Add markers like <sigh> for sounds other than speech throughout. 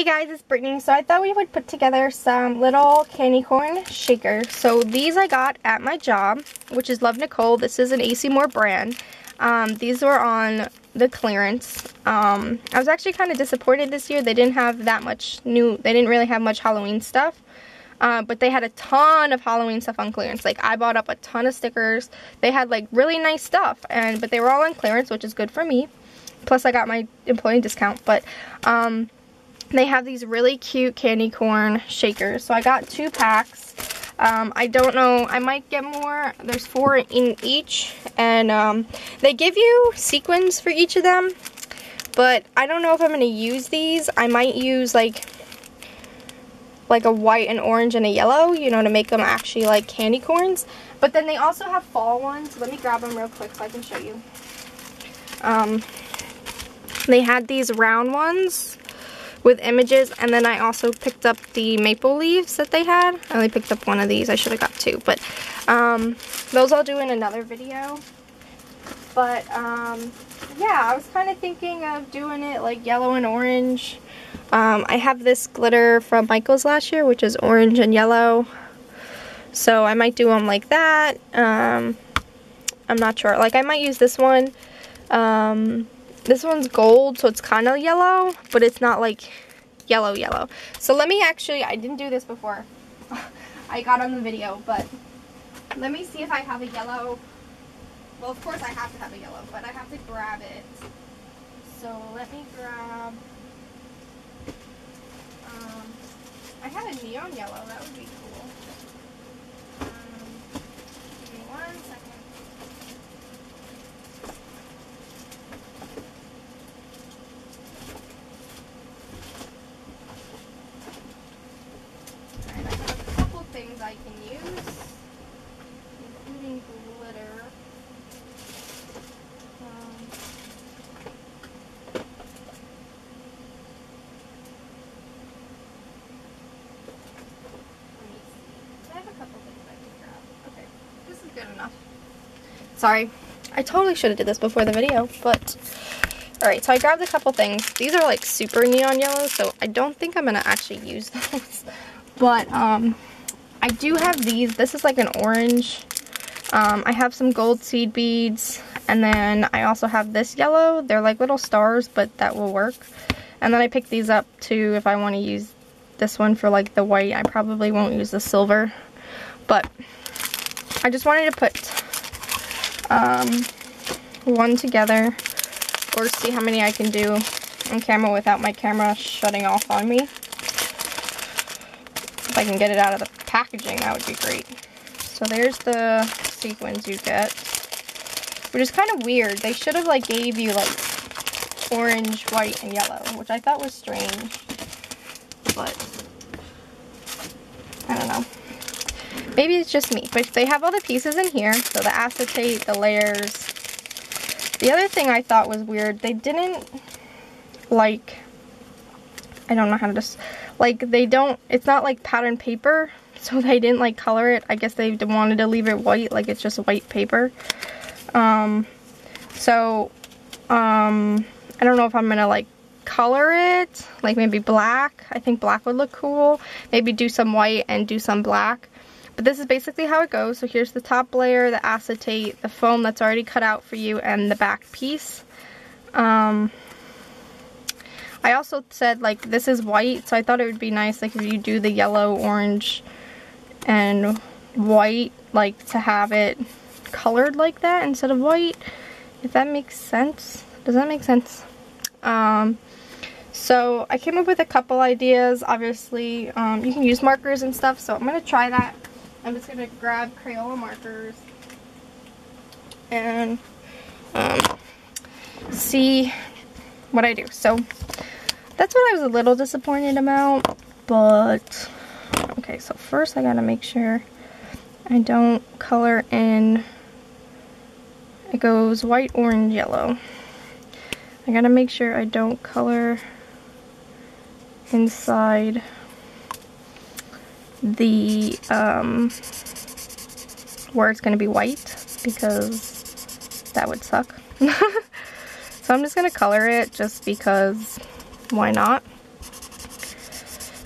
Hey guys, it's Brittany. So I thought we would put together some little candy corn shakers. So these I got at my job, which is Love Nicole. This is an AC Moore brand. Um, these were on the clearance. Um, I was actually kind of disappointed this year. They didn't have that much new, they didn't really have much Halloween stuff. Uh, but they had a ton of Halloween stuff on clearance. Like I bought up a ton of stickers. They had like really nice stuff, and but they were all on clearance, which is good for me. Plus I got my employee discount. But um, they have these really cute candy corn shakers. So I got two packs. Um, I don't know, I might get more. There's four in each. And um, they give you sequins for each of them. But I don't know if I'm going to use these. I might use like like a white and orange and a yellow, you know, to make them actually like candy corns. But then they also have fall ones. Let me grab them real quick so I can show you. Um, they had these round ones with images and then I also picked up the maple leaves that they had. I only picked up one of these. I should have got two. But um, those I'll do in another video. But um, yeah, I was kind of thinking of doing it like yellow and orange. Um, I have this glitter from Michaels last year, which is orange and yellow. So I might do them like that. Um, I'm not sure. Like I might use this one. This one's gold, so it's kind of yellow, but it's not like yellow yellow. So let me actually, I didn't do this before. <laughs> I got on the video, but let me see if I have a yellow. Well, of course I have to have a yellow, but I have to grab it. So let me grab, um, I have a neon yellow, that would be cool. Um, give me one second. Alright, I have a couple things I can use, including glitter. Um, let me see. I have a couple things I can grab. Okay, this is good enough. Sorry, I totally should have did this before the video, but Alright, so I grabbed a couple things. These are like super neon yellow, so I don't think I'm going to actually use <laughs> those. But um, I do have these. This is like an orange. Um, I have some gold seed beads. And then I also have this yellow. They're like little stars, but that will work. And then I picked these up too if I want to use this one for like the white. I probably won't use the silver. But I just wanted to put um, one together or see how many I can do on camera without my camera shutting off on me. If I can get it out of the packaging, that would be great. So there's the sequins you get, which is kind of weird. They should have like gave you like orange, white, and yellow, which I thought was strange, but I don't know. Maybe it's just me, but they have all the pieces in here. So the acetate, the layers, the other thing I thought was weird, they didn't, like, I don't know how to just, like, they don't, it's not like pattern paper, <laughs> so they didn't, like, color it. I guess they wanted to leave it white, like it's just white paper. Um, so, um, I don't know if I'm gonna, like, color it, like maybe black. I think black would look cool. Maybe do some white and do some black. But this is basically how it goes. So here's the top layer, the acetate, the foam that's already cut out for you, and the back piece. Um, I also said like this is white, so I thought it would be nice like if you do the yellow, orange, and white, like to have it colored like that instead of white. If that makes sense. Does that make sense? Um, so I came up with a couple ideas. Obviously, um, you can use markers and stuff, so I'm going to try that. I'm just going to grab Crayola markers and um, see what I do. So that's what I was a little disappointed about, but okay, so first I got to make sure I don't color in, it goes white, orange, yellow. I got to make sure I don't color inside the um, where it's going to be white because that would suck. <laughs> so I'm just going to color it just because why not?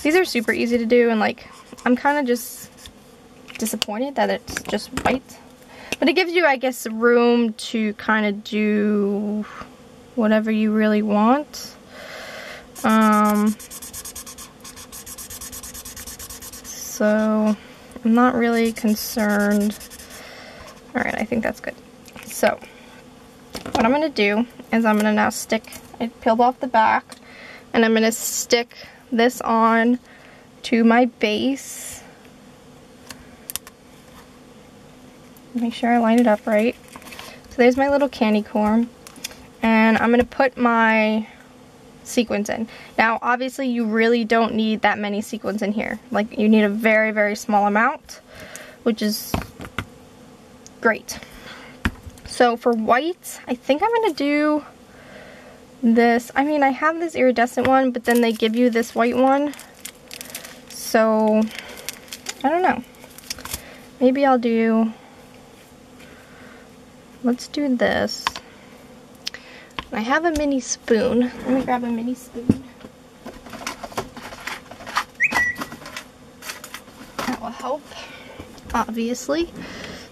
These are super easy to do and like I'm kind of just disappointed that it's just white. But it gives you, I guess, room to kind of do whatever you really want. Um, so I'm not really concerned. Alright, I think that's good. So, what I'm going to do is I'm going to now stick, I peeled off the back, and I'm going to stick this on to my base. Make sure I line it up right. So there's my little candy corn. And I'm going to put my sequins in. Now, obviously, you really don't need that many sequins in here. Like, you need a very, very small amount, which is great. So for white, I think I'm going to do this. I mean, I have this iridescent one, but then they give you this white one. So, I don't know. Maybe I'll do, let's do this. I have a mini spoon. Let me grab a mini spoon. That will help, obviously.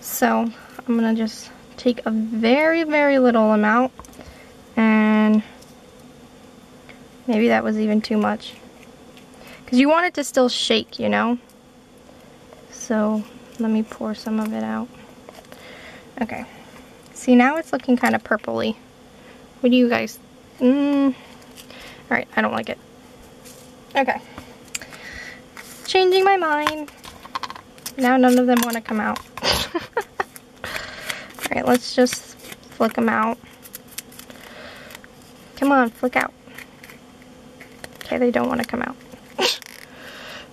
So I'm to just take a very, very little amount and maybe that was even too much. Because you want it to still shake, you know? So let me pour some of it out. Okay. See, now it's looking kind of purpley. What do you guys... Mm, Alright, I don't like it. Okay. Changing my mind. Now none of them want to come out. <laughs> Alright, let's just flick them out. Come on, flick out. Okay, they don't want to come out. <laughs>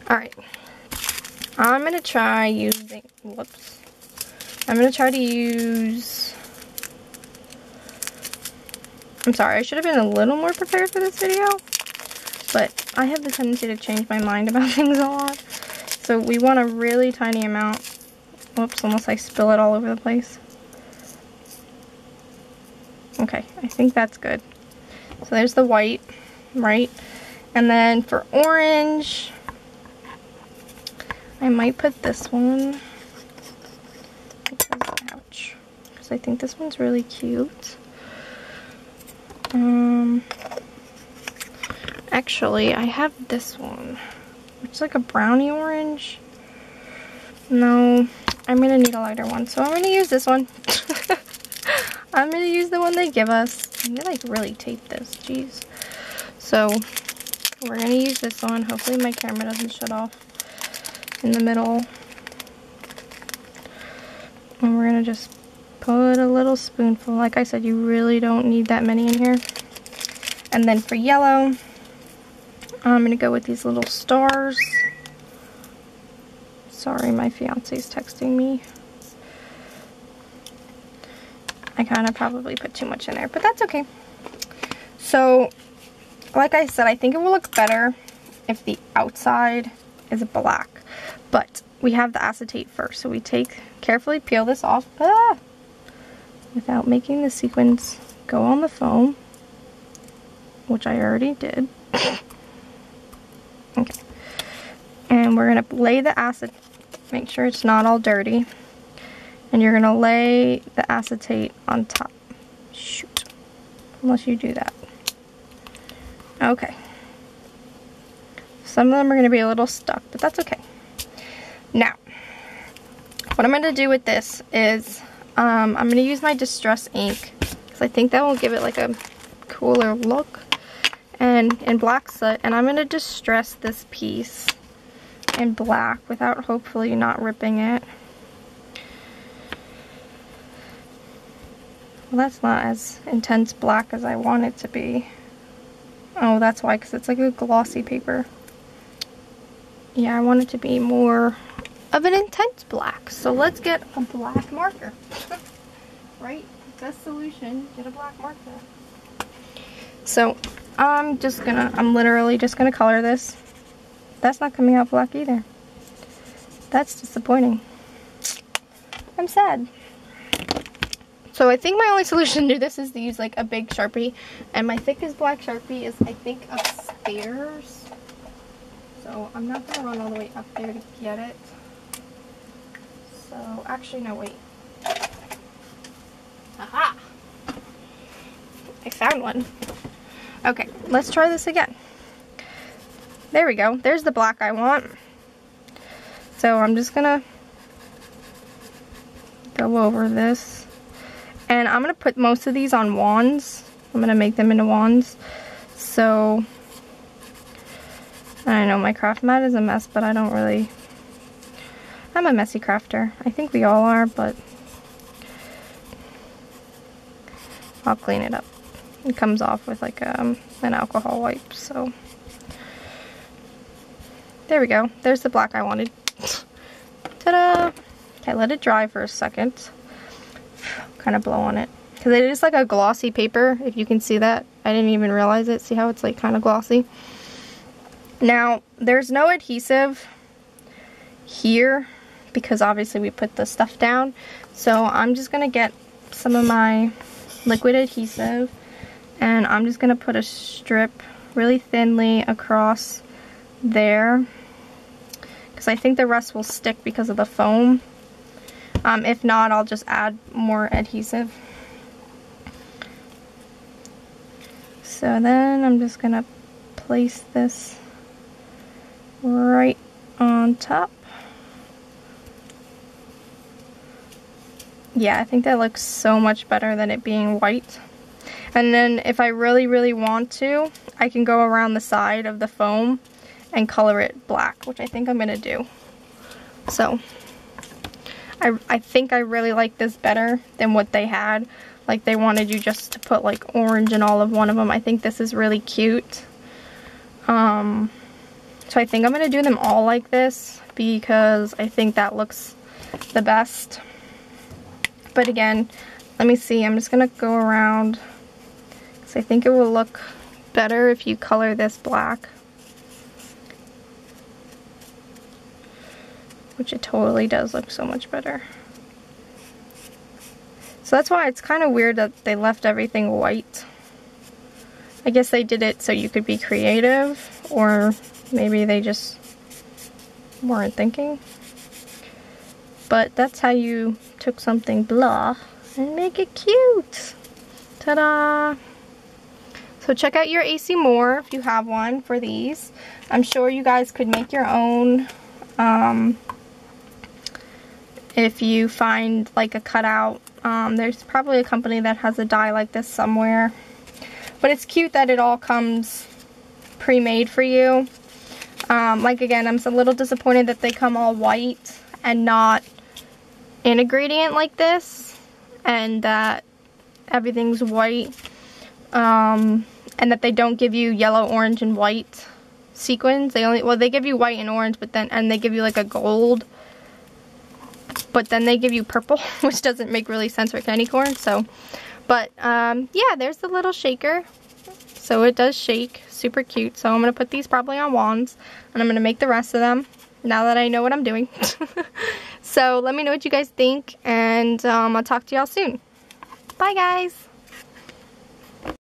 Alright. I'm going to try using... Whoops. I'm going to try to use I'm sorry, I should have been a little more prepared for this video, but I have the tendency to change my mind about <laughs> things a lot. So we want a really tiny amount. Whoops, almost I spill it all over the place. Okay, I think that's good. So there's the white, right? And then for orange, I might put this one. ouch. Because I think this one's really cute. Um, actually, I have this one. It's like a brownie orange. No, I'm to need a lighter one. So I'm to use this one. <laughs> I'm to use the one they give us. I need like really tape this. Jeez. So we're to use this one. Hopefully my camera doesn't shut off in the middle. And we're to just put a little spoonful. Like I said, you really don't need that many in here. And then for yellow, I'm going to go with these little stars. Sorry, my fiance is texting me. I kind of probably put too much in there, but that's okay. So, like I said, I think it will look better if the outside is black. But we have the acetate first, so we take, carefully peel this off. Ah! Without making the sequins go on the foam, which I already did. <coughs> okay. And we're going to lay the acid, make sure it's not all dirty. And you're going to lay the acetate on top. Shoot. Unless you do that. Okay. Some of them are going to be a little stuck, but that's okay. Now, what I'm going to do with this is um, I'm going to use my Distress ink because I think that will give it like a cooler look. And in black soot, and I'm going to distress this piece in black without hopefully not ripping it. Well, that's not as intense black as I want it to be. Oh, that's why, because it's like a glossy paper. Yeah, I want it to be more of an intense black. So let's get a black marker. <laughs> right? Best solution, get a black marker. So I'm just gonna, I'm literally just gonna color this. That's not coming out black either. That's disappointing. I'm sad. So I think my only solution to this is to use like a big Sharpie. And my thickest black Sharpie is I think upstairs. So I'm not to run all the way up there to get it. So actually no wait. Aha! I found one. Okay, let's try this again. There we go. There's the black I want. So I'm just gonna go over this. And I'm gonna put most of these on wands. I'm gonna make them into wands. So, I know my craft mat is a mess, but I don't really, I'm a messy crafter. I think we all are, but I'll clean it up. It comes off with like um, an alcohol wipe, so. There we go. There's the black I wanted. Ta-da! Okay, let it dry for a second. kind of blow on it. Because it is like a glossy paper, if you can see that. I didn't even realize it. See how it's like kind of glossy? Now, there's no adhesive here because obviously we put the stuff down. So I'm just going to get some of my liquid adhesive and I'm just going to put a strip really thinly across there because I think the rest will stick because of the foam. Um, if not, I'll just add more adhesive. So then I'm just going to place this right on top. Yeah, I think that looks so much better than it being white. And then if I really, really want to, I can go around the side of the foam and color it black, which I think I'm going to do. So, I, I think I really like this better than what they had. Like they wanted you just to put like orange in all of one of them. I think this is really cute. Um, so I think I'm going to do them all like this because I think that looks the best. But again, let me see. I'm just going to go around because I think it will look better if you color this black. Which it totally does look so much better. So that's why it's kind of weird that they left everything white. I guess they did it so you could be creative, or maybe they just weren't thinking. But that's how you took something blah and make it cute. Ta-da! So check out your AC Moore if you have one for these. I'm sure you guys could make your own. Um, if you find like a cutout. Um, there's probably a company that has a die like this somewhere. But it's cute that it all comes pre-made for you. Um, like again, I'm a little disappointed that they come all white and not in a gradient like this. And that everything's white. Um, and that they don't give you yellow, orange, and white sequins. They only, well, they give you white and orange, but then, and they give you like a gold but then they give you purple, <laughs> which doesn't make really sense for candy corn. So, but um, yeah, there's the little shaker. So it does shake, super cute. So I'm going to put these probably on wands, and I'm going to make the rest of them now that I know what I'm doing. <laughs> so let me know what you guys think, and um, I'll talk to y'all soon. Bye, guys.